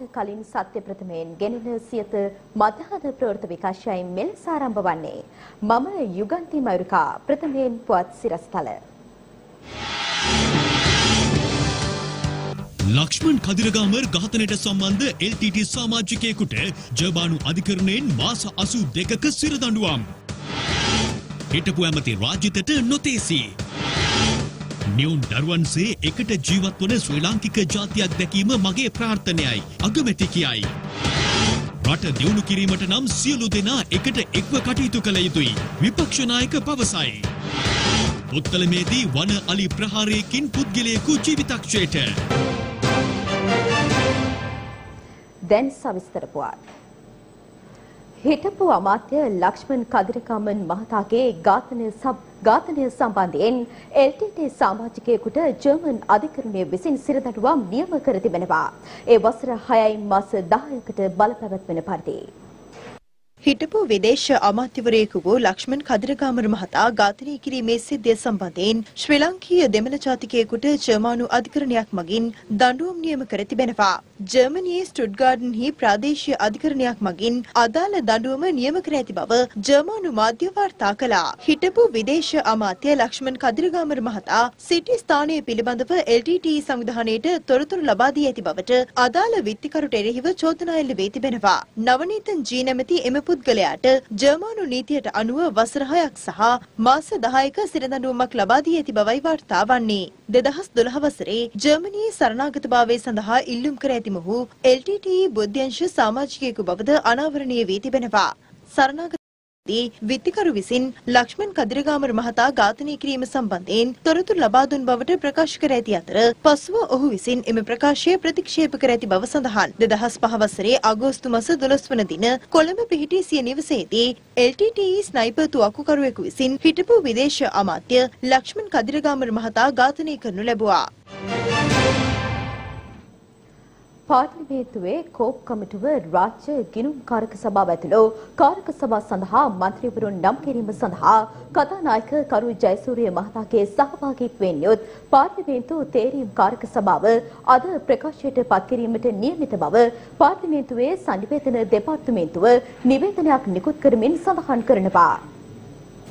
ආයිබෝවන් සැමට කලින් සත්‍ය ප්‍රථමයෙන් ගෙනෙන සියත මධ්‍යහන ප්‍රවෘත්ති විකාශයයි මෙලෙස ආරම්භ වන්නේ. මම යුගන්ති මයුරිකා ප්‍රථමයෙන් පුවත් සිරස්තල. ලක්ෂ්මන් කදිරගාමර් ඝාතනයට සම්බන්ධ LTT සමාජිකයෙකුට ජර්බානු අධිකරණයෙන් මාස 82ක සිරදඬුවම්. හිටපු ඇමති රාජිතට නොතේසි. නිවුන් දරුවන්සේ එකට ජීවත් වන ශ්‍රී ලාංකික ජාතියක් දැකීම මගේ ප්‍රාර්ථනයයි අගමැති කියයි. රට දියුණු කිරීමට නම් සියලු දෙනා එකට එක්ව කටයුතු කළ යුතුයි. විපක්ෂ නායක පවසයි. පුත්තලමේදී වන අලි ප්‍රහාරයකින් පුද්ගලයෙකු ජීවිතක්ෂයට. දැන් සවිස්තර පුවත්. හිටපු අමාත්‍ය ලක්ෂ්මන් කදිරකාමන් මහතාගේ ඝාතනය සබ් ඝාතනය සම්බන්ධයෙන් LTT සමාජිකයෙකුට ජර්මන් අධිකරණය විසින් සිරදඬුවම් නියම කර තිබෙනවා. ඒ වසර 6යි මාස 10කට බලපැවැත්වෙන පරිදි හිටපු විදේශ අමාත්‍යවරයෙකු වූ ලක්ෂ්මන් කදිරගාමර මහතා ඝාතනය කිරීමේ සිද්ධිය සම්බන්ධයෙන් ශ්‍රී ලංකීය දෙමළ ජාතිකයෙකුට ජර්මානු අධිකරණයක් මගින් දඬුවම් නියම කර තිබෙනවා. ජර්මනියේ ස්ටුට්ගාර්ඩන්හි ප්‍රාදේශීය අධිකරණයක් මගින් අදාළ දඬුවම නියම කර ඇති බව ජර්මානු මාධ්‍ය වාර්තා කළා. හිටපු විදේශ අමාත්‍ය ලක්ෂ්මන් කදිරගාමර මහතා සිටි ස්ථානය පිළිබඳව LTTE සංවිධානයට තොරතුරු ලබා දී ඇති බවට අදාළ විත්තිකරුට එරෙහිව චෝදනා එල්ල වී තිබෙනවා. නවනීතන් ජී නැමැති එම පුද්ගලයාට ජර්මානු නීතියට අනුව වසර 6ක් සහ මාස 10ක සිරදඬුවමක් ලබා දී ඇති බවයි වාර්තා වන්නේ. 2012 වසරේ ජර්මනියේ සරණාගතභාවය සඳහා ඉල්ලුම් කර ඇති මොහු LTTE බුද්ධ්‍යංශ සමාජිකයෙකු බවද අනාවරණය වී තිබෙනවා. සරණාගත දී විත්තිකරු විසින් ලක්ෂ්මන් කදිරගාමර මහතා ඝාතනය කිරීම සම්බන්ධයෙන් තොරතුරු ලබා දුන් බවට ප්‍රකාශ කර ඇති අතර පසුව ඔහු විසින් එම ප්‍රකාශය ප්‍රතික්ෂේප කර ඇති බව සඳහන්. 2005 වසරේ අගෝස්තු මාස 12 වන දින කොළඹ පිහිටි සිය නිවසේදී LTTE ස්නයිපර් තුවක්කුකරුවෙකු විසින් හිටපු විදේශ අමාත්‍ය ලක්ෂ්මන් කදිරගාමර මහතා ඝාතනය කරනු ලැබුවා. පාර්ලිමේන්තුවේ කෝප් කමිටුව රාජ්‍ය ගිණුම් කාරක සභාව ඇතුළු කාරක සභා සඳහා මන්ත්‍රීවරුන් නම් කිරීම සඳහා කතානායක කරු ජයසූරිය මහතාගේ සහභාගීත්වයෙන් යුත් පාර්ලිමේන්තු තේරීම් කාරක සභාව අද ප්‍රකාශයට පත් කිරීමට නියමිත බව පාර්ලිමේන්තුවේ සංනිවේදන දෙපාර්තමේන්තුව නිවේදනයක් නිකුත් කරමින් සඳහන් කරනවා.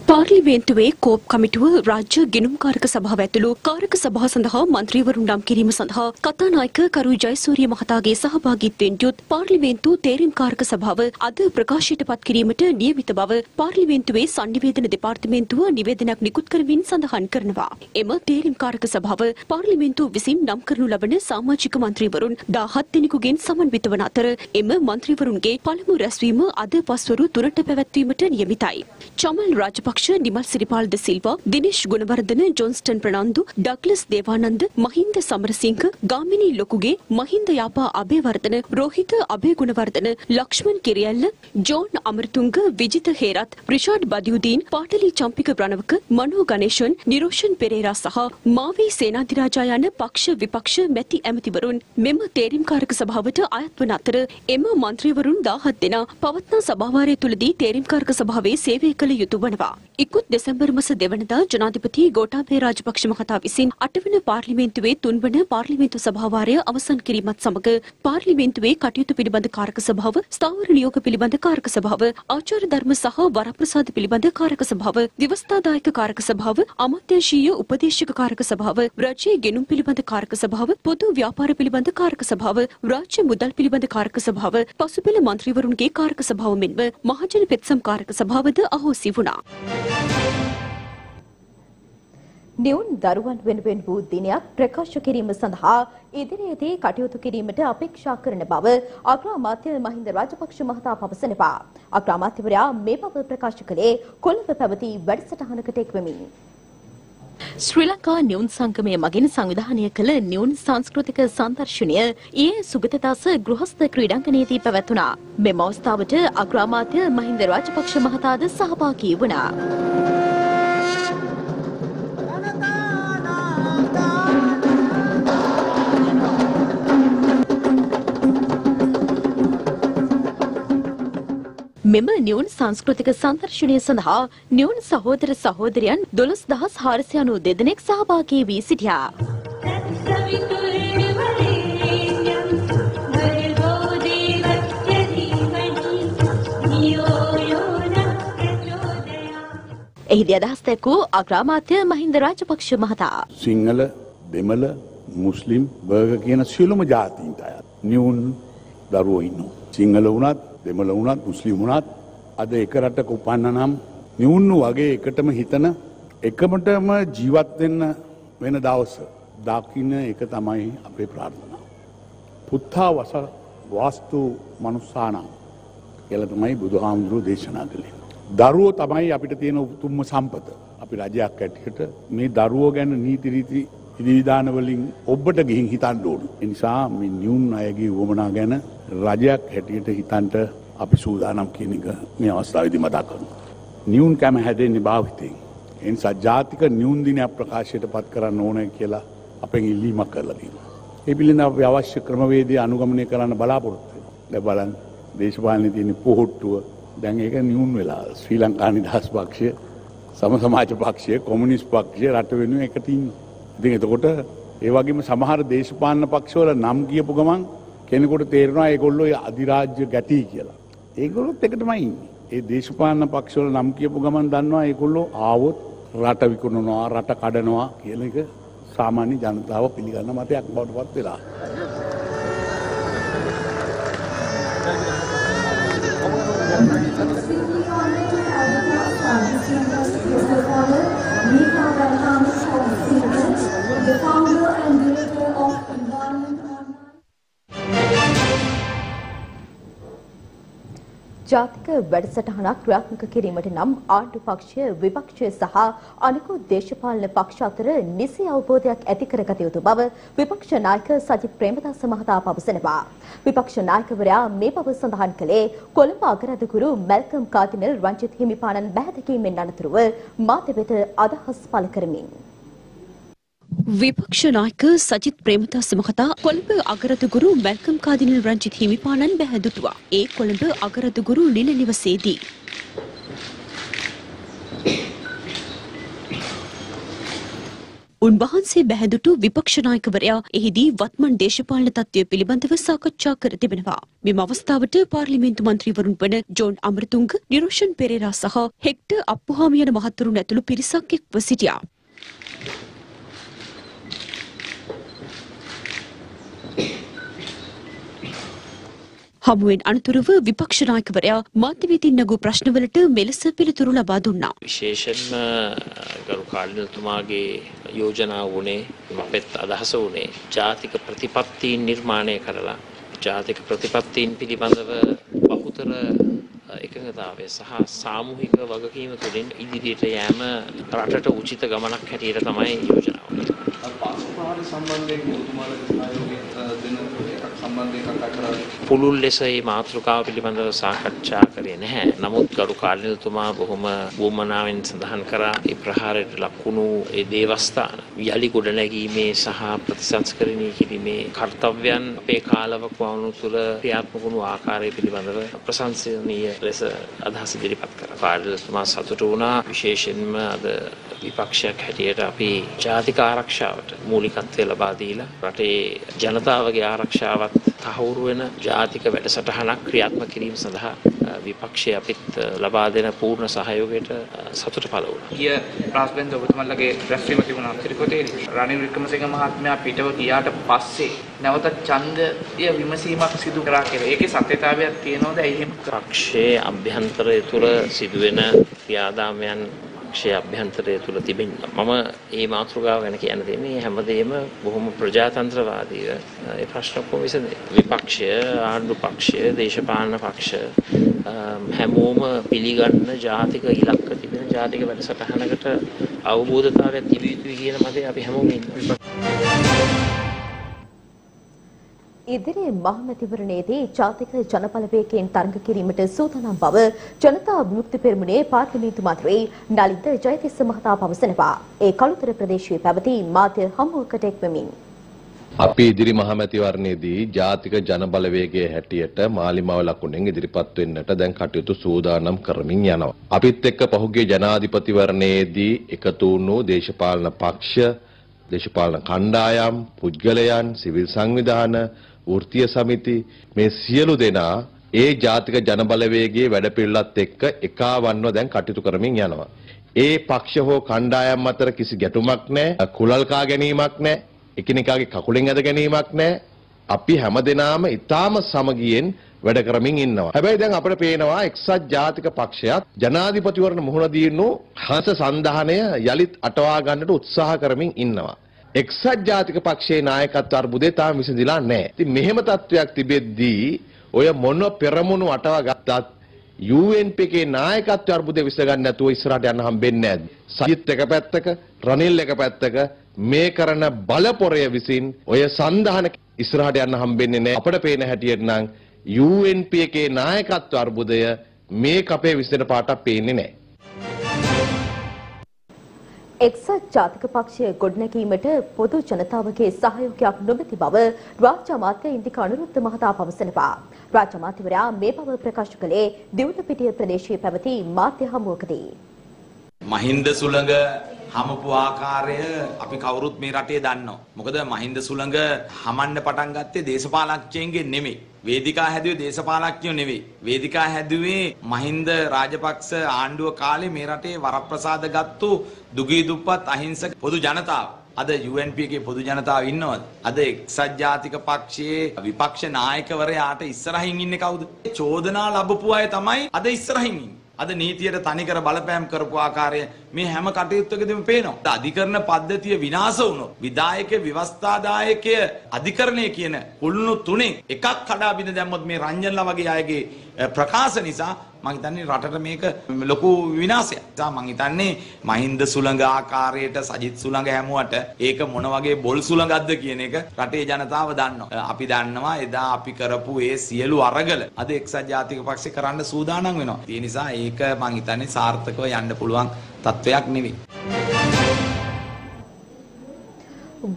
පාර්ලිමේන්තුවේ කෝප් කමිටුව රාජ්‍ය ගිනුම්කාරක සභාව ඇතුළු කාරක සභා සඳහා මන්ත්‍රීවරුන් නම් කිරීම සඳහා කතානායක කරු ජයසූරිය මහතාගේ සහභාගීත්වයෙන් යුත් පාර්ලිමේන්තු තේරීම් කාරක සභාව අද ප්‍රකාශයට පත් කිරීමට නියමිත බව පාර්ලිමේන්තුවේ සංනිවේදන දෙපාර්තමේන්තුව නිවේදනයක් නිකුත් කරමින් සඳහන් කරනවා. එම තේරීම් කාරක සභාව පාර්ලිමේන්තුව විසින් නම් කරනු ලබන සමාජික මන්ත්‍රීවරුන් 17 දෙනෙකුගෙන් සමන්විත වන අතර එම මන්ත්‍රීවරුන්ගේ පළමු රැස්වීම අද පස්වරු 3ට පැවැත්වීමට නියමිතයි. චමල් රාජපක්ෂ අධ්‍යක්ෂ Nimal Siripala de Silva, Dinesh Gunawardena, Johnston Fernando, Douglas Devananda, Mahinda Samarasinghe, Gamini Lokuge, Mahinda Yapa Abeywardena, Rohitha Abeygunawardena, Lakshman Kiriella, John Amaratunga, Vijitha Herath, Rishad Bathiudeen, Patali Champika Ranawaka, Mano Ganesan, Niroshan Perera සහ මාවී සේනාධිරාජා යන පක්ෂ විපක්ෂ මැති ඇමතිවරුන් මෙම තේරීම්කාරක සභාවට අයත් වන අතර එම මන්ත්‍රීවරුන් 17 දෙනා පවත්නා සභාවාරය තුලදී තේරීම්කාරක සභාවේ සේවය කළ යුතු වනවා. ඉක්ුත් දෙසැම්බර් මස දෙවනදා ජනාධිපති ගෝඨාභය රාජපක්ෂ මහතා විසින් අටවන පාර්ලිමේන්තුවේ තුන්වන පාර්ලිමේන්තු සභාවාරය අවසන් කිරීමත් සමග පාර්ලිමේන්තුවේ කටයුතු පිළිබඳ කාරක සභාව, ස්ථාවර නියෝග පිළිබඳ කාරක සභාව, ආචාර ධර්ම සහ වරප්‍රසාද පිළිබඳ කාරක සභාව, ව්‍යවස්ථාදායක කාරක සභාව, අමාත්‍යාංශීය උපදේශක කාරක සභාව, රජයේ ගෙනුම් පිළිබඳ කාරක සභාව, පොදු ව්‍යාපාර පිළිබඳ කාරක සභාව, රාජ්‍ය මුදල් පිළිබඳ කාරක සභාව, පසුපෙළ මන්ත්‍රීවරුන්ගේ කාරක සභාව මෙන්ම මහජන පෙත්සම් කාරක සභාවද අහෝසි වුණා. නිවුන් දරුවන් වෙනුවෙන් වූ දිනයක් ප්‍රකාශ කිරීම සඳහා ඉදිරියේදී කටයුතු කිරීමට අපේක්ෂා කරන බව අග්‍රාමාත්‍ය මහින්ද රාජපක්ෂ මහතා පවසනවා. අග්‍රාමාත්‍යවරයා මේ බව ප්‍රකාශ කළේ කොළඹ පැවති වැඩසටහනකට එක්වමින්. ශ්‍රී ලංකා නිවුන් සංගමය මගින් සංවිධානය කළ නිවුන් සංස්කෘතික සංදර්ශනය ඊයේ සුගතදාස ගෘහස්ත ක්‍රීඩාංගණයේදී පැවැත්වුණා. මෙම අවස්ථාවට අග්‍රාමාත්‍ය මහින්ද රාජපක්ෂ මහතාද සහභාගී වුණා. මෙම නිවුන් සංස්කෘතික සංදර්ශනය සඳහා නිවුන් සහෝදර සහෝදරයන් දොළොස් දහස් හාරසය අනු දෙදෙනෙක් සහභාගී වී සිටියා. එහිදී අදහස් දැක්වූ අග්‍රාමාත්‍ය මහින්ද රාජපක්ෂ මහතා. සිංහල දෙමළ මුස්ලිම් බර්ග කියන සියලුම ජාතීන්ට අයත් නිවුන් දරුවෝ ඉන්නවා. සිංහල වුණත් දෙමළ වුණත් මුස්ලිම් වුණත් අද එක රටක උපන්න නම් නිවුන්නු වගේ එකටම හිතන එකමටම ජීවත් වෙන්න වෙන දවස දකින්න එක තමයි අපේ ප්‍රාර්ථනා. පුත්තා වස වාස්තු මනුස්සානම් කියල තමයි බුදුහාමුදුරුව දේශනා කළේ. දරුවෝ තමයි අපිට තියෙන උතුම්ම සම්පත අපි රජයක් ඇටිකට මේ දරුවෝ ගැන නීතිරීති ඉදිවිධානවලින් ඔබට ගිහින් හිතන් ඩෝඩු. එනිසා මේ නියුන් අයගේ වුවමනා ගැන රජයක් හැටියට හිතන්ට අපි සූදානම් කියනක මේ අවස්ථාවිදි මතා කරනු. නියුන් කැම හැදෙන්නේ භාවිතයෙන්. එනිසා ජාතික නියුන්දිනයක් ප්‍රකාශයට පත් කරන්න ඕනය කියලා අපෙන් ඉල්ලීමක් කරලදීම. ඒ පිළිඳ අප අවශ්‍ය ක්‍රමවේදී අනුගමනය කරන්න බලාපොරොත්තු දැ බලන් දේශපාලනය තියෙන පොහොට්ටුව දැන් ඒක නියුන් වෙලා ශ්‍රී ලංකා නිදහස් පක්ෂය සම සමාජ පක්ෂය කොමිනිස් පක්ෂය රට වෙනුව එකතින් ඉතින් එතකොට ඒ වගේම සමහර දේශපාලන පක්ෂවල නම් කියපු ගමන් කෙනෙකුට තේරෙනවා ඒගොල්ලෝ අධිරාජ්‍ය ගැටී කියලා. ඒගොල්ලොත් එකටමයි ඉන්නේ. ඒ දේශපාලන පක්ෂවල නම් කියපු ගමන් දන්නවා ඒගොල්ලෝ ආවොත් රට විකුණනවා රට කඩනවා කියන එක සාමාන්‍ය ජනතාව පිළිගන්න මතයක් බවට පත් වෙලා. The founder and director of Environment Online. ජාතික වැඩසටහනක් ක්‍රියාත්මක කිරීමට නම් ආණ්ඩු පක්ෂය විපක්ෂය සහ අනිකුත් දේශපාලන පක්ෂ අතර නිසි අවබෝධයක් ඇති කරගත යුතු බව විපක්ෂ නායක සජිත් ප්‍රේමදාස මහතා පවසනවා. විපක්ෂ නායකවරයා මේ බව සඳහන් කළේ කොළඹ අගරාධගුරු මැල්කම් කාදිනල් රංජිත් හිමිපාණන් බැහැදකීමෙන් අනතුරුව මාධ්‍ය වෙත අදහස් පළ කරමින්. විපක්ෂ නායක සජිත් ප්‍රේමදාස මහතා කොළඹ අගරදුගුරු මැල්කම් කාදිනල් රංජිත් හිමිපාණන් බැහැදුතුවා. ඒ කොළඹ අගරදුගුරු නිල නිවසේදී. උන්වහන්සේ බැහැදුටු විපක්ෂ නායකවරයා එහිදී වත්මන් දේශපාලන තත්ත්වය පිළිබඳව සාකච්ඡා කර තිබෙනවා. මෙම අවස්ථාවට පාර්ලිමේන්තු මන්ත්‍රීවරුන් වන ජෝන් අමරතුංග, නිරෝෂන් පෙරේරා සහ හෙක්ටර් අප්පුහාමි යන මහත්වරුන් ඇතුළු පිරිසක් එක්ව සිටියා. හමුවෙන් අනතුරුව විපක්ෂ නායකවරයා මාධ්‍යවේදීන් නගූ ප්‍රශ්නවලට මෙලෙස පිළිතුරු ලබා දුන්නා. විශේෂයෙන්ම ගරු කාර්යතුමාගේ යෝජනා වුණේ අපෙත් අදහස වුණේ ජාතික ප්‍රතිපත්තීන් නිර්මාණය කරලා ජාතික ප්‍රතිපත්තීන් පිළිබඳව බහුතර එකඟතාවය සහ සාමූහික වගකීම තුළින් ඉදිරියට යෑම රටට උචිත ගමනක් හැටියට තමයි යෝජනාව. පාස්පාර සම්බන්ධයෙන් ඔබතුමාලට සහයෝගය දෙන සම්බන්ධයෙන් කතා කරා පුළුල් ලෙස මේ මාතෘකාව පිළිබඳව සාකච්ඡා කරේ නැහැ. නමුත් ගරු කාර්යතුමා බොහොම වුමනාවෙන් සඳහන් කරා ඒ ප්‍රහාරයට ලක්වුණු ඒ දේවස්ථාන යලි ගොඩනැගීමේ සහ ප්‍රතිසංස්කරණය කිරීමේ කර්තව්‍යයන් අපේ කාලවකවානුව තුළ ක්‍රියාත්මක වුණු ආකාරය පිළිබඳව ප්‍රශංසනීය ලෙස අදහස් ඉදිරිපත් කරා. කාර්යතුමා සතුටු වුණා විශේෂයෙන්ම අද විපක්ෂයක් හැටියට අපි ජාතික ආරක්ෂාවට මූලිකත්වය ලබා දීලා රටේ ජනතාවගේ ආරක්ෂාවත් තහවුරු වෙන ජාතික වැඩසටහනක් ක්‍රියාත්මක කිරීම සඳහා විපක්ෂය අපිත් ලබා දෙන පූර්ණ සහයෝගයට සතුට පළ වුණා. ගිය ප්‍රාස්බෙන්ද ඔබතුමන්ලගේ රැස්වීම තිබුණා තිරිකොතේ රනිල් වික්‍රමසිංහ මහත්මයා පිටව ගියාට පස්සේ නැවත ඡන්දය විමසීමක් සිදු කරා කියලා. ඒකේ සත්‍යතාවයක් තියෙනවද? එහෙම පක්ෂයේ අභ්‍යන්තරය තුළ සිදුවෙන ක්‍රියාදාමයන් පක්ෂයේ අභ්‍යන්තරය තුළ තිබෙන මම ඒ මාතෘකාව ගැන කියන්න තියෙන්නේ හැමදේම බොහොම ප්‍රජාතන්ත්‍රවාදීව ඒ ප්‍රශ්න ඔක්කොම විසඳේ. විපක්ෂය, ආණ්ඩු පක්ෂය, දේශපාලන පක්ෂ හැමෝම පිළිගන්න ජාතික ඉලක්ක තිබෙන ජාතික වැඩසටහනකට අවබෝධතාවයක් තිබිය යුතුයි කියන මතය අපි හැමෝම ඉන්නවා. ඉදිරි මහමැතිවරණයේදී ජාතික ජනබලවේගයෙන් තරඟ කිරීමට සූදානම් බව ජනතා විමුක්ති පෙරමුණේ පාර්ලිමේන්තු මන්ත්‍රී නලින්ද ජයතිස්ස මහතා පවසනවා. ඒ කළුතර ප්‍රදේශයේ පැවති මාධ්‍ය හමුවකට එක්වමින් අපි ඉදිරි මහමැතිවරණයේදී ජාතික ජනබලවේගයේ හැටියට මාලිමාව ලකුණෙන් ඉදිරිපත් වෙන්නට දැන් කටයුතු සූදානම් කරමින් යනවා. අපිත් එක්ක පහුගිය ජනාධිපතිවරණයේදී එකතු වුණු දේශපාලන පක්ෂ, දේශපාලන කණ්ඩායම්, පුද්ගලයන්, සිවිල් සංවිධාන, වෘත්තීය සමිති මේ සියලු දෙනා ඒ ජාතික ජනබලවේගයේ වැඩපිළිවෙලත් එක්ක එකවන්ව දැන් කටයුතු කරමින් යනවා. ඒ පක්ෂ හෝ කණ්ඩායම් අතර කිසි ගැටුමක් නැහැ. කුලල් කා ගැනීමක් නැහැ. එකිනෙකාගේ කකුලෙන් ඇද ගැනීමක් නැහැ. අපි හැමදෙනාම ඊටාම සමගියෙන් වැඩ කරමින් ඉන්නවා. හැබැයි දැන් අපිට පේනවා එක්සත් ජාතික පක්ෂයත් ජනාධිපතිවරණ මුහුණ දීනු හංස සන්ධානය යලිත් අටවා ගන්නට උත්සාහ කරමින් ඉන්නවා. එක්සත් ජාතික පක්ෂයේ නායකත්ව අර්බුදේ තාම විසඳිලා නැහැ. ඉතින් මෙහෙම තත්වයක් තිබෙද්දී ඔය මොන පෙරමුණු අටවා ගත්තත් UNP එකේ නායකත්ව අර්බුදේ විසඳගන්න නැතුව ඉස්සරහට යන්න හම්බෙන්නේ නැහැ. සජිත් එක පැත්තක, රනිල් එක පැත්තක මේ කරන බලපොරය විසින් ඔය සන්ධාන ඉස්සරහට යන්න හම්බෙන්නේ නැහැ. අපිට පේන හැටියට නම් UNP එකේ නායකත්ව අර්බුදය මේ කපේ විසඳන පාටක් පේන්නේ නැහැ. එක්සත් ජාතික පක්ෂය ගොඩනැගීමට පොදු ජනතාවගේ සහයෝගයක් නොමැති බව රාජ්‍ය අමාත්‍ය ඉන්දික අනුරුද්ධ මහතා පවසනවා. රාජ්‍ය අමාත්‍යවරයා මේ බව ප්‍රකාශ කළේ දිවුලපිටිය ප්‍රදේශයේ පැවති මාධ්‍ය හමුවකදී. මහින්ද සුළඟ හමපු ආකාරය අපි කවුරුත් මේ රටේ දන්නවා. මොකද මහින්ද සුළඟ හමන්න පටන් ගත්තේ දේශපාලඥයන්ගෙන් නෙමෙයි. වේදිකා හැදුවේ දේශපාලඥයෝ නෙවෙයි. වේදිකා හැදුවේ මහින්ද රාජපක්ෂ ආණ්ඩුව කාලේ මේ රටේ වරප්‍රසාද ගත්තු දුගී දුප්පත් අහිංසක පොදු ජනතාව. අද UNP එකේ පොදු ජනතාව ඉන්නවද? අද එක්සත් ජාතික පක්ෂයේ විපක්ෂ නායකවරයාට ඉස්සරහින් ඉන්නේ කවුද? චෝදනා ලැබපු අය තමයි අද ඉස්සරහින් ඉන්නේ. අද නීතියට තනිකර බලපෑම් කරපු ආකාරය මේ හැම කටයුත්තකදීම පේනවා. අධිකරණ පද්ධතිය විනාශ වුණොත් විධායක ව්‍යවස්ථාදායකය අධිකරණය කියන කුළුණු තුනෙන් එකක් කඩා බිඳ දැම්මොත් මේ රංජන්ලා වගේ අයගේ ප්‍රකාශ නිසා මං හිතන්නේ රටට මේක ලොකු විනාශයක්. නිසා මං හිතන්නේ මහින්ද සුළඟ ආකාරයට සජිත් සුළඟ හැමුවට ඒක මොන වගේ බොල් සුළඟක්ද කියන එක රටේ ජනතාව දන්නවා. අපි දන්නවා එදා අපි කරපු ඒ සියලු අරගල අද එක්සත් ජාතික පක්ෂේ කරන්න සූදානම් වෙනවා. ඒ නිසා ඒක මං හිතන්නේ සාර්ථකව යන්න පුළුවන් තත්වයක් නෙවෙයි.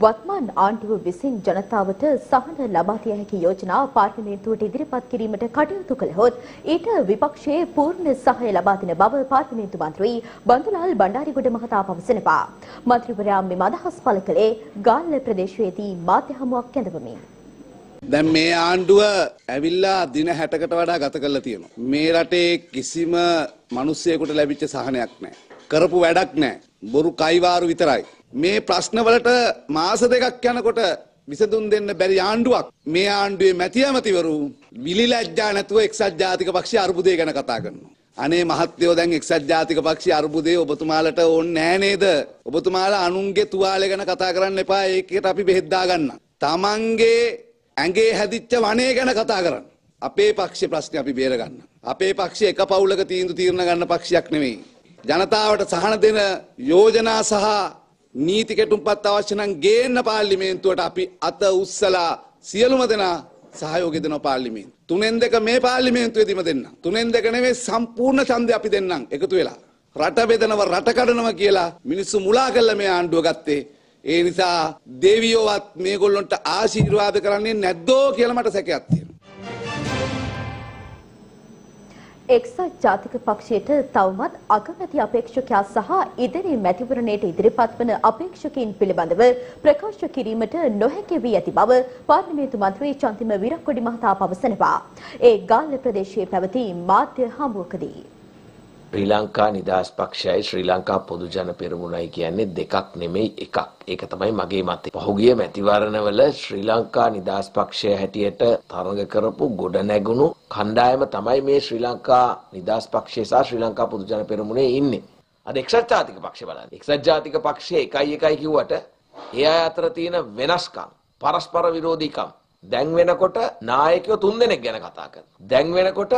වත්මන් ආණ්ඩුව විසින් ජනතාවට සහන ලබා දිය හැකි යෝජනා පාර්ලිමේන්තුවට ඉදිරිපත් කිරීමට කටයුතු කළහොත් ඊට විපක්ෂයේ පූර්ණ සහාය ලබා දෙන බව පාර්ලිමේන්තු මන්ත්‍රී බන්දුලාල් බණ්ඩාරිගොඩ මහතා පවසනවා. මන්ත්‍රීවරයා මෙම අදහස් පළ කළේ ගාල්ල ප්‍රදේශයේදී මාධ්‍ය හමුවක් කැඳවමින්. දැන් මේ ආණ්ඩුව ඇවිල්ලා දින 60කට වඩා ගත කරලා තියෙනවා. මේ රටේ කිසිම මිනිස්සෙකුට ලැබිච්ච සහනයක් නැහැ. කරපු වැඩක් නැහැ. බොරු කයිවාරු විතරයි. මේ ප්‍රශ්නවලට මාස දෙකක් යනකොට විසඳුම් දෙන්න බැරි ආණ්ඩුවක් මේ ආණ්ඩුවේ මැති ඇමතිවරු විලිලැජ්ජා නැතුව එක්සත් ජාතික පක්ෂයේ අර්බුදය ගැන කතා කරනවා. අනේ මහත්තයෝ දැන් එක්සත් ජාතික පක්ෂයේ අර්බුදය ඔබතුමාලට ඕනේ නෑ නේද? ඔබතුමාලා අනුන්ගේ තුවාලේ ගැන කතා කරන්න එපා. ඒකට අපි බෙහෙත් දාගන්න. තමන්ගේ ඇඟේ හැදිච්ච වනේ ගැන කතා කරන්න. අපේ පක්ෂේ ප්‍රශ්නේ අපි බේරගන්න. අපේ පක්ෂය එක පවුලක තීන්දුව తీරන ගන්න පක්ෂයක් නෙමෙයි. ජනතාවට සහන දෙන යෝජනා සහ නීති කෙටුම්පත් අවශ්‍ය නම් ගේන්න පාර්ලිමේන්තුවට අපි අත උස්සලා සියලුම දෙනා සහයෝගය දෙනවා පාර්ලිමේන්තුව. තුනෙන් දෙක මේ පාර්ලිමේන්තුවේදීම දෙන්න. තුනෙන් දෙක නෙමෙයි සම්පූර්ණ ඡන්දය අපි දෙන්නම් එකතු වෙලා. රට බෙදනව රට කඩනවා කියලා මිනිස්සු මුලා කරලා මේ ආණ්ඩුව ගත්තේ. ඒ නිසා දෙවියෝවත් මේගොල්ලොන්ට ආශිර්වාද කරන්නේ නැද්දෝ කියලා මට සැකයක් තියෙනවා. එක්සත් ජාතික පක්ෂයට තවමත් අගමැති අපේක්ෂකයා සහ ඉදිරි මැතිවරණයට ඉදිරිපත් වන අපේක්ෂකයින් පිළිබඳව ප්‍රකාශ කිරීමට නොහැකි වී ඇති බව පාර්ලිමේන්තු මන්ත්‍රී චන්තිම විරක්කොඩි මහතා පවසනවා. ඒ ගාල්ල ප්‍රදේශයේ පැවති මාධ්‍ය හමුවකදී. ශ්‍රී ලංකා නිදහස් පක්ෂයයි ශ්‍රී ලංකා පොදු ජන පෙරමුණයි කියන්නේ දෙකක් නෙමෙයි එකක්. ඒක තමයි මගේ මතය. පහුගිය මැතිවරණවල ශ්‍රී ලංකා නිදහස් පක්ෂය හැටියට තරඟ කරපු ගොඩ නැගුණු කණ්ඩායම තමයි මේ ශ්‍රී ලංකා නිදහස් පක්ෂය සහ ශ්‍රී ලංකා පොදු ජන පෙරමුණේ ඉන්නේ. අද එක්සත් ජාතික පක්ෂය බලන්න. එක්සත් ජාතික පක්ෂය එකයි එකයි කිව්වට ඒ අය අතර තියෙන වෙනස්කම්, පරස්පර විරෝධීකම් දැන් වෙනකොට නායකයෝ තුන්දෙනෙක් ගැන කතා කරනවා. දැන් වෙනකොට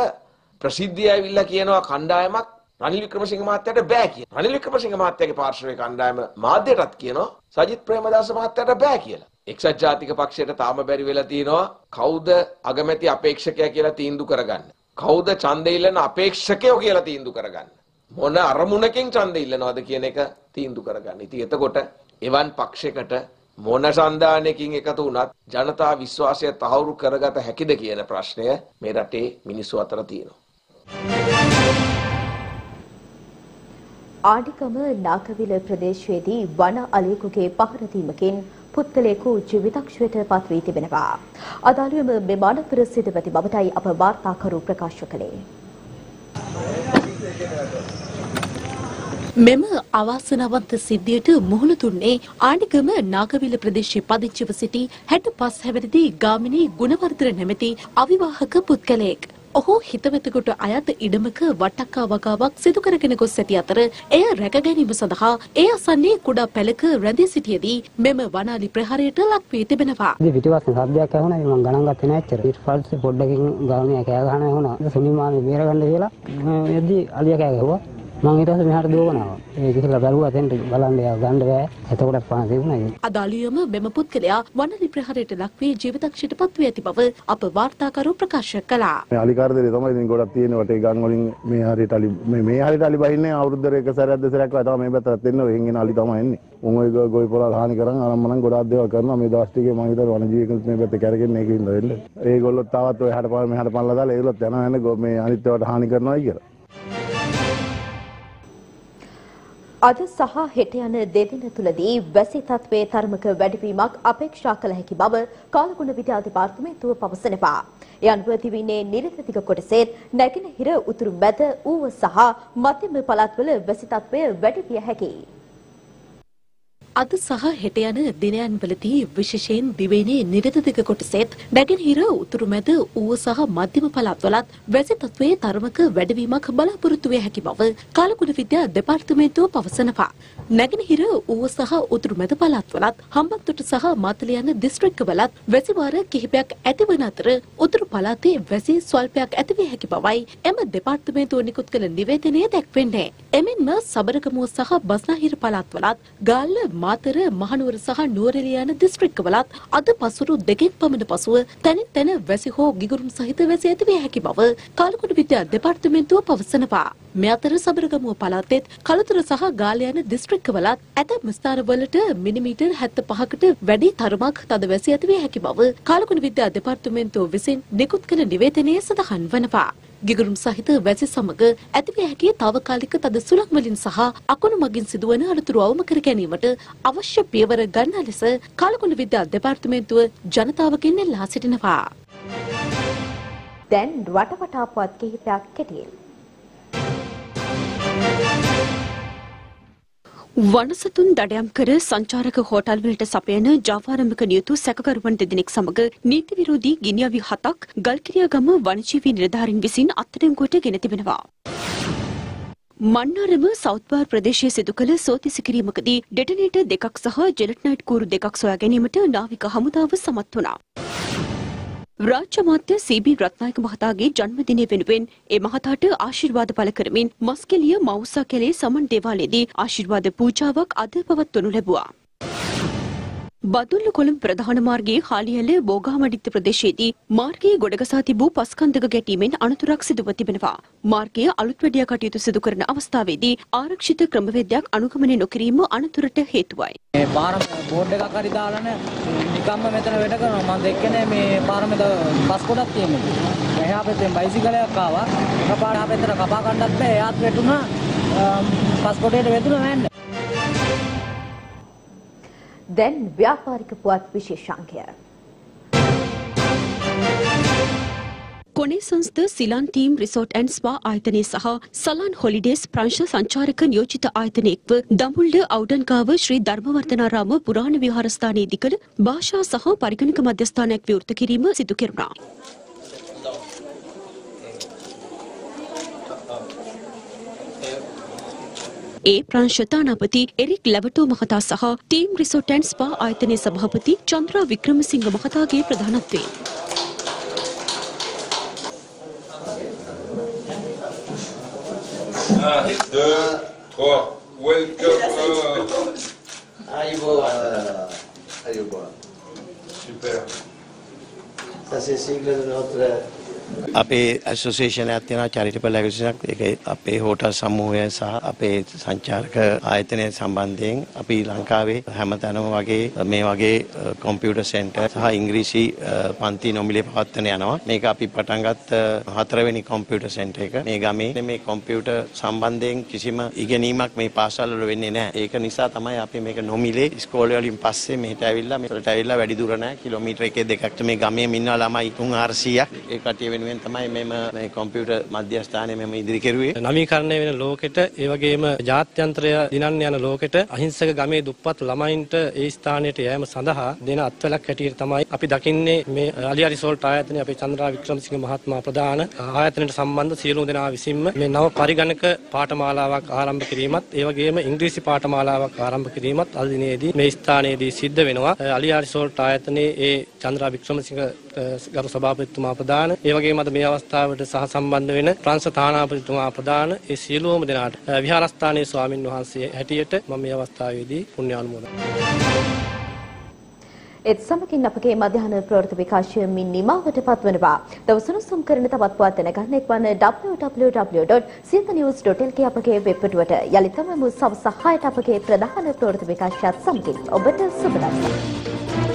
ප්‍රසිද්ධිය ඇවිල්ලා කියනවා කණ්ඩායමක් රනිල් වික්‍රමසිංහ මහත්තයාට බෑ කියන. රනිල් වික්‍රමසිංහ මහත්තයාගේ පාර්ශවයේ කණ්ඩායම මාධ්‍යයටත් කියනවා සජිත් ප්‍රේමදාස මහත්තයාට බෑ කියලා. එක්සත් ජාතික පක්ෂයට තාම බැරි වෙලා තියෙනවා කවුද අගමැති අපේක්ෂකයා කියලා තීන්දුව කරගන්න. කවුද ඡන්දෙ ඉල්ලන අපේක්ෂකයෝ කියලා තීන්දුව කරගන්න. මොන අරමුණකින් ඡන්දෙ ඉල්ලනවද කියන එක තීන්දුව කරගන්න. ඉතින් එතකොට එවන් පක්ෂයකට මොන සන්දානයකින් එකතු වුණත් ජනතා විශ්වාසය තහවුරු කරගත හැකිද කියන ප්‍රශ්නය මේ රටේ මිනිස්සු අතර තියෙනවා. ආඩිකම නාගවිල ප්‍රදේශයේදී වන අලියෙකුගේ පහර දීමකින් පුද්ගලයෙකු ජීවිතක්ෂයට පත් වී තිබෙනවා. අදාළවම මෙම අනතුර සිදුව ඇති බවටයි අප වාර්තාකරු ප්‍රකාශ කළේ. මෙම අවාසනාවන්ත සිද්ධියට මුහුණ දුන්නේ ආණිගම නාගවිල ප්‍රදේශයේ පදිංචිව සිටි 65 හැවිරිදි ගාමිණී ගුණවර්ධන නැමැති අවිවාහක පුද්ගලයෙක්. ඔහු හිතවතෙකුට අයත් ඉඩමක වටක්කා වගාවක් සිදු කරගෙන ගොස් ඇති අතර එය රැක ගැනීම සඳහා ඒ අසන්නේ කුඩා පැලක රැඳී සිටියේදී මෙම වනාලි ප්‍රහාරයට ලක් වී තිබෙනවා. ඉතින් පිටිපස්සේ සද්දයක් ඇහුණා ඉතින් මම ගණන් ගත්තේ නැහැ එච්චර. ඊට පස්සේ පොඩ්ඩකින් ගාමිණී කෑ ගහන ඇහුණා. සුනිල් මාමේ බේරගන්න කියලා මම එද්දි අලියා කෑ ගැහුවා. මම ඊට පස්සේ මෙහාට දුවගෙන ආවා. ඒ ගිහලා බැලුවා එතෙන්ට බලන්න යා ගන්න බෑ. එතකොට පණ තිබුණා. අදාළියම මෙම පුද්ගලයා වනාලි ප්‍රහාරයට ලක් වී ජීවිතක්ෂයට පත්වී ඇති බව අප වාර්තාකරු ප්‍රකාශ කළා. මේ අලිකාර්දේ තමයි ඉතින් ගොඩක් තියෙන වටේ ගම් වලින් මේ හරියට අලි මේ මේ හරියට අලි බහින්නේ අවුරුද්දට එක සැරයක් දෙසරයක් වගේ තමයි මේ පැත්තට එන්නේ ඔයෙන් එන අලි තමයි එන්නේ. උන් ඔය ගොවි පොළ හානි කරන් අනම්මනම් ගොඩාක් දේවල් කරනවා මේ දවස් ටිකේ මම හිතුවා වනජීවිකෙත් මේ පැත්තේ කැරගෙන්නේ ඒකින්ද වෙන්නේ. ඒගොල්ලෝ තාවත් ඔය හැට පාර මෙහාට පල්ලා දාලා ඒගොල්ලොත් යනවා යන්නේ මේ අනිත් ඒවාට හානි කරනවා කියලා. අද සහ හෙට යන දෙදින තුලදී වැසි තත්ත්වයේ තරමක වැඩිවීමක් අපේක්ෂා කළ හැකි බව කාලගුණ විද්‍යා දෙපාර්තමේන්තුව පවසනවා. ඒ අනුව තිබෙන්නේ නිරතතික කොටසෙත් නැගෙනහිර උතුරු මැද ඌව සහ මධ්‍යම පළාත්වල වැසි තත්ත්වය වැඩි විය හැකියි. අද සහ හෙට යන දිනයන්වලදී විශේෂයෙන් දිවයිනේ නිරතදිග කොටසෙත් නැගෙනහිර උතුරු මැද ඌව සහ මධ්‍යම පළාත්වලත් වැසි තත්ත්වයේ තරමක වැඩිවීමක් බලාපොරොත්තු විය හැකි බව කාලගුණ විද්‍යා දෙපාර්තමේන්තුව පවසනවා. නැගෙනහිර ඌව සහ උතුරු මැද පළාත්වලත් හම්බන්තොට සහ මාතල යන දිස්ත්‍රික්කවලත් වැසි වාර කිහිපයක් ඇතිවන අතර උතුරු පළාතේ වැසි ස්වල්පයක් ඇතිවිය හැකි බවයි එම දෙපාර්තමේන්තුව නිකුත් කළ නිවේදනයේ දැක්වෙන්නේ. එමෙන්ම සබරගමුව සහ බස්නාහිර පළාත්වලත් ගාල්ල මාතර මහනුවර සහ නුවරඑළිය යන දිස්ත්‍රික්කවලත් අද පසුරු දෙකෙන් පමණ පසුව තැනින් තැන වැසි හෝ ගිගුරුම් සහිත වැසි ඇතිවිය හැකි බව කාලකුඩ විද්‍යා දෙපාර්තමේන්තුව පවසනවා. මේ අතර සබරගමුව පළාතෙත් කලතුර සහ ගාල්ල යන දිස්ත්‍රික්කවලත් ඇතැම් ස්ථානවලට මිලිමීටර් 75කට වැඩි තරමක් තද වැසි ඇතිවිය හැකි බව කාලකුඩ විද්‍යා දෙපාර්තමේන්තුව විසින් නිකුත් කළ නිවේදනයේ සඳහන් වනවා. ගිගුරුම් සහිත වැසි සමග ඇතිවිය හැකි තාවකාලික තද සුළං වලින් සහ අකුණු මගින් සිදුවන අනතුරු අවම කර ගැනීමට අවශ්‍ය පියවර ගන්නා ලෙස කාලකුණ විද්‍යා දෙපාර්තමේන්තුව ජනතාවගෙන් එල්ලා සිටිනවා. දැන් රටවටා පුවත් කිහිපයක් කෙටියෙන්. වනසතුන් දඩයම් කර සංචාරක හෝටල් වලට සපයන ජාවාරම්භක නියුතු සැකකරුවන් දෙදෙනෙක් සමග නීති විරෝධී ගිනිඅවි හතක් ගල්කිරියාගම වනජීවී නිලධාරීන් විසින් අත්අඩංගුවට ගෙන තිබෙනවා. මන්නාරම සෞත්බාර් ප්‍රදේශයේ සිදු කළ සෝතිසි කිරීමකදී ඩෙටනේටර් දෙකක් සහ ජෙලට්නයිට් කූරු දෙකක් සොයා ගැනීමට නාවික හමුදාව සමත් වුණා. රාජ්‍ය මාත්‍ය සීබී රත්නායක මහතාගේ ජන්මදිනය වෙනුවෙන් ඒ මහතාට ආශිර්වාද පළ කරමින් මස්කෙලිය මවුසා කැලේ සමන් දේවාලයේදී ආශිර්වාද පූජාවක් අද පවත්වනු ලැබුවා. බදුල්ල කොළඹ ප්‍රධාන මාර්ගයේ හාලියල බෝගාමඩිත්ත ප්‍රදේශයේදී මාර්ගයේ ගොඩගසා තිබූ පස්කන්දක ගැටීමෙන් අනතුරක් සිදුව තිබෙනවා. මාර්ගයේ අලුත් වැඩියා කටයුතු සිදු කරන අවස්ථාවේදී ආරක්ෂිත ක්‍රමවේදයක් අනුගමනය නොකිරීම අනතුරට හේතුවයි. මේ පාර බෝඩ් එකක් හරි දාලාන නිකම්ම මෙතන වැඩ කරනවා මම දැක්කනේ මේ පාර මෙත පස් කොටක් තියෙනවා. එහා පැත්තෙන් බයිසිකලයක් ආවා. එකපාර ආ පැත්තට කපා ගන්නත් බෑ. එයාත් වැටුණා. පස් කොටේට වැදුණා නෑනේ. දැන් ව්‍යාපාරික පුවත් විශේෂාංකය. කොනේ සංස්ථ Ceylon team resort and spa ආයතනය සහ සලන් හොලිඩේස් ප්‍රංශ සංචාරක නියෝජිත ආයතනයෙක්ව දඹුල්ල අවුඩන්ගාව ශ්‍රී ධර්මවර්තනාරාම පුරාණ විහාරස්ථානයේ දිකළ භාෂා සහ පරිගණක මධ්‍යස්ථානයක් විවෘත කිරීම සිදු කෙරුණා. ඒ ප්‍රංශතානාපති එරික් ලැබටෝ මහතා සහ ටීම් රිසෝට් ඇන්ඩ් ස්පා ආයතනයේ සභාපති චන්ද්‍රා වික්‍රමසිංහ මහතාගේ ප්‍රධානත්වයෙන් Ah, deux, trois. Welcome. Ayuboa. Ayuboa. Super. Ça c'est sigle de notre අපේ ඇසෝසියේෂනයක් තියෙනවා චැරිටබල් ඇසෝසියේෂනයක් ඒක අපේ හෝටල් සමූහය සහ අපේ සංචාරක ආයතනය සම්බන්ධයෙන් අපි ලංකාවේ හැමතැනම වගේ මේ වගේ කම්පියුටර් සෙන්ටර් සහ ඉංග්‍රීසි පන්ති නොමිලේ පවත්වන යනවා. මේක අපි පටන් ගත්ත හතරවෙනි කම්පියුටර් සෙන්ටර් එක. මේ ගමේ මේ කම්පියුටර් සම්බන්ධයෙන් කිසිම ඉගෙනීමක් මේ පාසල් වල වෙන්නේ නැහැ. ඒක නිසා තමයි අපි මේක නොමිලේ ඉස්කෝලේ වලින් පස්සේ මෙහෙට ඇවිල්ලා මෙතනට ඇවිල්ලා වැඩි දුර නැහැ. කිලෝමීටර එකේ දෙකක්. මේ ගමේ ඉන්න ළමයි 300ක් ඒ කට්ටිය වෙනුවෙන් වෙනුවෙන් තමයි මෙම මේ කොම්පියුටර් මධ්‍යස්ථානය මෙම ඉදිරි කෙරුවේ. නවීකරණය වෙන ලෝකෙට ඒ වගේම ජාත්‍යන්තරය දිනන්න යන ලෝකෙට අහිංසක ගමේ දුප්පත් ළමයින්ට ඒ ස්ථානයට යෑම සඳහා දෙන අත්වලක් හැටියට තමයි අපි දකින්නේ මේ අලියා රිසෝල්ට් ආයතනය අපේ චන්ද්‍රා වික්‍රමසිංහ මහත්මයා ප්‍රධාන ආයතනයට සම්බන්ධ සියලු දෙනා විසින්ම මේ නව පරිගණක පාඨමාලාවක් ආරම්භ කිරීමත් ඒ වගේම ඉංග්‍රීසි පාඨමාලාවක් ආරම්භ කිරීමත් අද දිනේදී මේ ස්ථානයේදී සිද්ධ වෙනවා. අලියා රිසෝල්ට් ආයතනයේ ඒ චන්ද්‍රා වික්‍රමසිංහ ගරු සභාපතිතුමා ප්‍රධාන ඒ වගේම අද මේ අවස්ථාවට සහ සම්බන්ධ වෙන ප්‍රංශ තානාපතිතුමා ප්‍රධාන ඒ සියලුම දෙනාට විහාරස්ථානයේ ස්වාමින් වහන්සේ හැටියට මම මේ අවස්ථාවේදී පුණ්‍යානුමෝදන් ඒත් සමගින් අපගේ මධ්‍යහන ප්‍රවෘත්ති විකාශය මින් නිමාවට පත්වනවා. දවසනුසුම් කරන තවත් පුවත් දැනගන්න එක්වන්න www.siyathanews.lk අපගේ වෙබ් පිටුවට යළිත් තමු සවස් 6ට අපගේ ප්‍රධාන ප්‍රවෘත්ති විකාශයත් සමගින් ඔබට සුබ දවසක්.